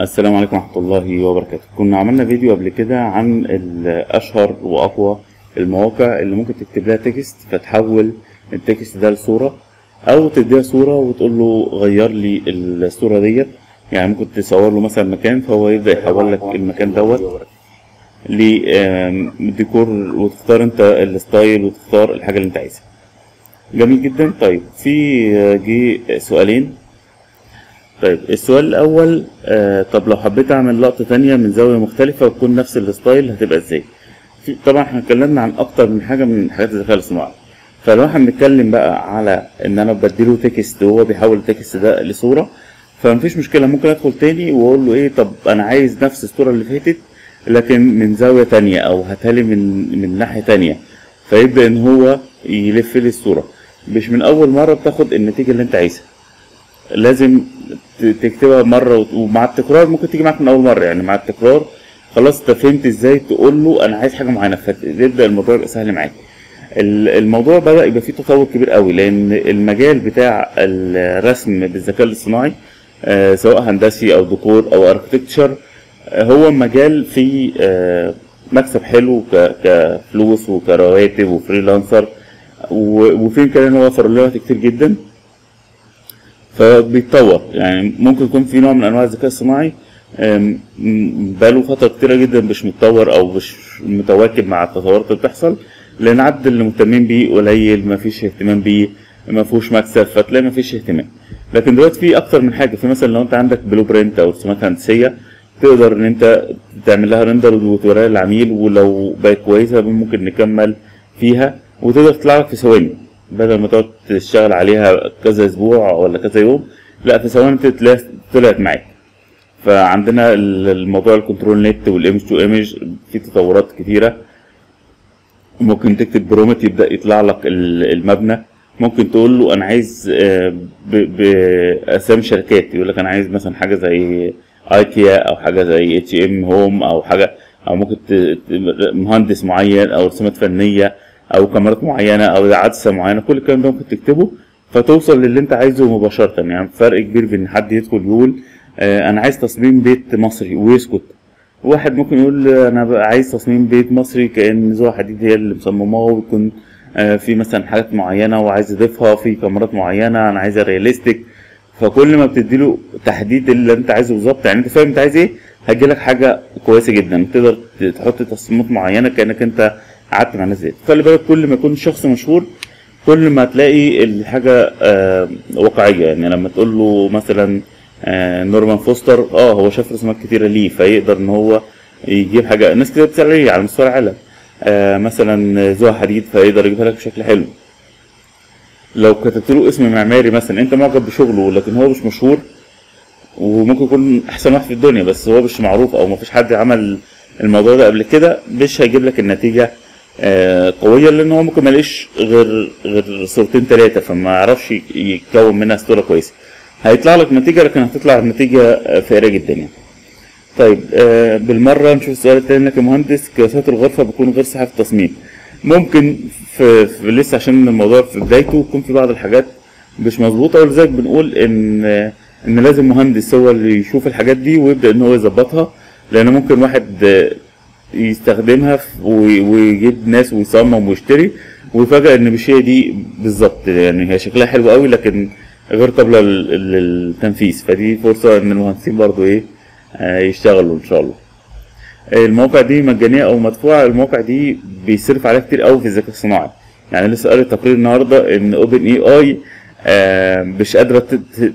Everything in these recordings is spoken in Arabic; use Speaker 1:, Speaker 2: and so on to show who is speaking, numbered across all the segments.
Speaker 1: السلام عليكم ورحمة الله وبركاته. كنا عملنا فيديو قبل كده عن الأشهر وأقوى المواقع اللي ممكن تكتب لها text فتحول ال text ده لصورة أو تديها صورة وتقول له غير لي الصورة ديت. يعني ممكن تصور له مثلا مكان فهو يبدأ يحول لك المكان دوت لديكور وتختار انت ال style وتختار الحاجة اللي انت عايزها. جميل جدا. طيب في جه سؤالين. طيب السؤال الأول آه طب لو حبيت أعمل لقطة تانية من زاوية مختلفة وتكون نفس ال style هتبقى إزاي؟ في- طبعا إحنا اتكلمنا عن أكتر من حاجة من حاجات الذكاء الاصطناعي. فلو إحنا بنتكلم بقى على إن أنا بديله text وهو بيحول ال text ده لصورة. فمفيش مشكلة ممكن أدخل تاني وأقول له إيه طب أنا عايز نفس الصورة اللي فاتت لكن من زاوية تانية أو هاتها من من ناحية تانية. فيبدأ إن هو يلف لي الصورة. مش من أول مرة بتاخد النتيجة اللي أنت عايزها. لازم تكتبها وت- ومع التكرار ممكن تيجي معاك من أول مرة يعني مع التكرار خلاص أنت فهمت إزاي تقول له أنا عايز حاجة معينة فتبدأ الموضوع يبقى سهل معاك. ال- الموضوع بدأ يبقى فيه تطور كبير قوي لأن المجال بتاع الرسم بالذكاء الاصطناعي آه، سواء هندسي أو ديكور أو اركتكتشر هو مجال فيه آه، مكسب حلو كفلوس وكرواتب و freelancer وفي إمكانية إن هو يوفر له وقت كتير جدا فبيتطور. يعني ممكن يكون في نوع من أنواع الذكاء الصناعي بقاله فترة كتيرة جدا مش متطور أو مش متواكب مع التطورات اللي بتحصل. لأن عدد اللي مهتمين بيه قليل مفيش اهتمام بيه ما فيهوش مكسب فتلاقي مفيش اهتمام. لكن دلوقتي في أكتر من حاجة في مثلا لو أنت عندك blueprint أو رسومات هندسية تقدر إن أنت تعمل لها render وتوريها للعميل ولو بقت كويسة ممكن نكمل فيها وتقدر تطلع لك في ثواني. بدل ما تقعد تشتغل عليها كذا أسبوع ولا كذا يوم لا في ثواني طلعت معاك. فعندنا ال- الموضوع ال ControlNet وال image to image في تطورات كتيرة. ممكن تكتب prompt يبدأ يطلع لك ال- المبنى. ممكن تقول له أنا عايز آه، باسامي شركات. يقول لك أنا عايز مثلا حاجة زي ايكيا أو حاجة زي اتش ام هوم أو حاجة أو ممكن مهندس معين أو رسومات فنية أو كاميرات معينة أو عدسة معينة كل الكلام ده ممكن تكتبه فتوصل للي أنت عايزه مباشرة. يعني فرق كبير بين حد يدخل يقول آه، أنا عايز تصميم بيت مصري ويسكت. واحد ممكن يقول أنا عايز تصميم بيت مصري كأن زها حديد هي اللي مصمماه ويكون آه، في مثلا حاجات معينة وعايز يضيفها في كاميرات معينة أنا عايزها realistic فكل ما بتديله تحديد اللي أنت عايزه بالظبط يعني أنت فاهم أنت عايز إيه؟ هيجيلك حاجة كويسة جدا. تقدر تحط تصميمات معينة كأنك أنت قعدت مع الناس ديت خلي بالك كل ما يكون شخص مشهور كل ما تلاقي الحاجة آه، واقعية. يعني لما تقول له مثلا آه، نورمان فوستر آه هو شاف رسومات كتيرة ليه فيقدر إن هو يجيب حاجة. ناس بتسال عليه على مستوى العالم. آه مثلا زوها حديد فيقدر يجيبها لك بشكل حلو. لو كتبت له اسم معماري مثلا أنت معجب بشغله لكن هو مش مشهور وممكن يكون أحسن واحد في الدنيا بس هو مش معروف أو مفيش حد عمل الموضوع ده قبل كده مش هيجيب لك النتيجة قوية لأن هو ممكن ما غير غير صورتين ثلاثة فما يعرفش ي- يكون منها صورة كويسة. هيطلع لك نتيجة لكن هتطلع النتيجه آه، فقيره جدا يعني. طيب آه بالمرة نشوف السؤال التاني. لك يا مهندس قياسات الغرفة بتكون غير صحيحة في التصميم؟ ممكن في, في لسه عشان الموضوع في بدايته يكون في بعض الحاجات مش مظبوطة ولذلك بنقول إن آه، إن لازم مهندس هو اللي يشوف الحاجات دي ويبدأ إن هو يظبطها لأن ممكن واحد آه، يستخدمها ويجيب ناس ويصمم ويشتري. ويفاجئ ان مش هي دي بالظبط يعني هي شكلها حلو قوي لكن غير قابله لل- للتنفيذ. فدي فرصة إن المهندسين برضو إيه آه، يشتغلوا إن شاء الله. المواقع دي مجانية أو مدفوعة؟ المواقع دي بيصرف عليها كتير قوي في الذكاء الصناعي. يعني لسه قاري تقرير النهارده إن OpenAI مش قادرة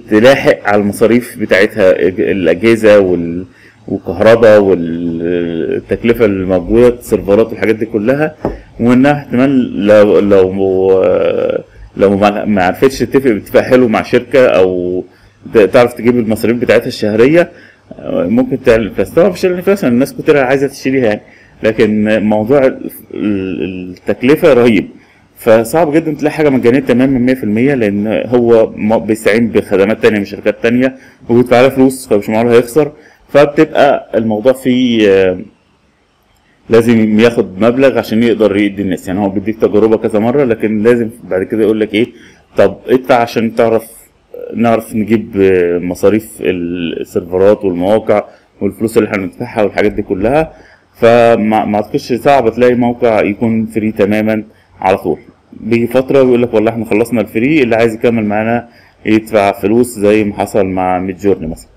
Speaker 1: تلاحق على المصاريف بتاعتها الأجهزة وال والكهرباء والتكلفة الموجودة السيرفرات والحاجات دي كلها وانها احتمال لو لو لو ما عرفتش تتفق اتفاق حلو مع شركة أو تعرف تجيب المصاريف بتاعتها الشهرية ممكن تعمل بس طبعا مش الانفلاسيون الناس كتير عايزة تشتريها يعني. لكن موضوع ال- ال- التكلفة رهيب. فصعب جدا تلاقي حاجة مجانية تماما 100% لأن هو بيستعين بخدمات تانية من شركات تانية وبيدفع عليها فلوس فمش معقول هيخسر. فبتبقى الموضوع فيه آه، لازم ياخد مبلغ عشان يقدر يدي الناس. يعني هو بيديك تجربة كذا مرة لكن لازم بعد كده يقول لك إيه طب ادفع عشان تعرف نعرف نجيب آه، مصاريف السيرفرات والمواقع والفلوس اللي إحنا بندفعها والحاجات دي كلها. فما ما أعتقدش صعب تلاقي موقع يكون free تماما على طول. بيجي فترة ويقول لك والله إحنا خلصنا ال free اللي عايز يكمل معانا يدفع فلوس زي ما حصل مع Midjourney مثلا.